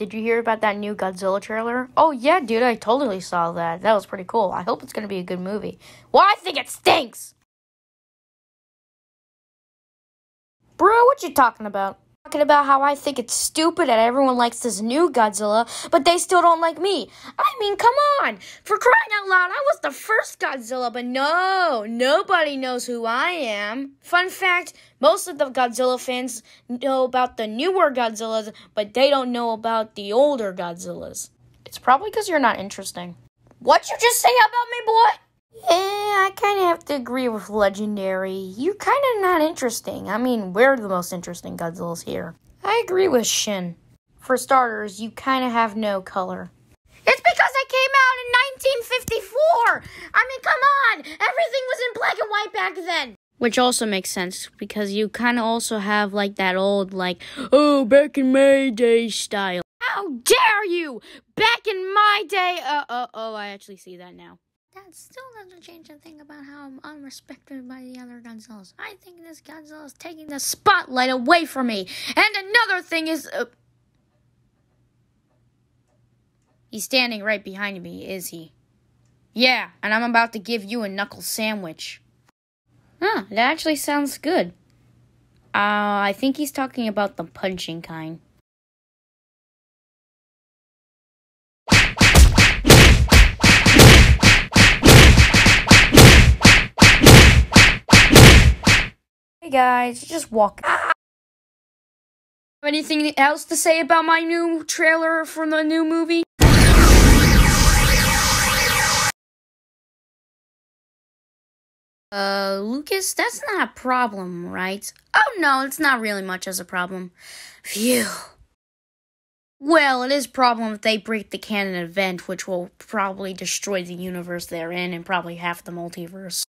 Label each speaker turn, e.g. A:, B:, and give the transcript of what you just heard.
A: Did you hear about that new Godzilla trailer? Oh, yeah, dude, I totally saw that. That was pretty cool. I hope it's going to be a good movie. Well, I think it stinks! Bro, what you talking about? Talking about how I think it's stupid that everyone likes this new Godzilla, but they still don't like me. I mean, come on! For crying out loud, I was the first Godzilla, but no, nobody knows who I am. Fun fact most of the Godzilla fans know about the newer Godzillas, but they don't know about the older Godzillas. It's probably because you're not interesting. What you just say about me, boy? Yeah, I kind of have to agree with Legendary. You're kind of not interesting. I mean, we're the most interesting Godzillas here. I agree with Shin. For starters, you kind of have no color. It's because I came out in 1954! I mean, come on! Everything was in black and white back then! Which also makes sense because you kind of also have like that old, like, oh, back in my day style. How dare you! Back in my day! Uh, uh, oh, I actually see that now.
B: That still doesn't change the thing about how I'm unrespected by the other Godzillas. I think this Godzilla is taking the spotlight away from me. And another thing is. Uh,
A: he's standing right behind me, is he? Yeah, and I'm about to give you a knuckle sandwich. Huh, that actually sounds good. Uh, I think he's talking about the punching kind. Hey guys, just walk. Anything else to say about my new trailer for the new movie? Uh, Lucas, that's not a problem, right? Oh no, it's not really much as a problem. Phew. Well, it is a problem if they break the canon event, which will probably destroy the universe they're in and probably half the multiverse.